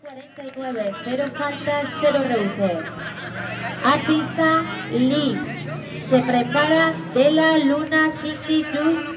49, 0 faltas, 0 reuse. A pista, Liz. Se prepara de la Luna City News.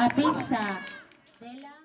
a pista de la...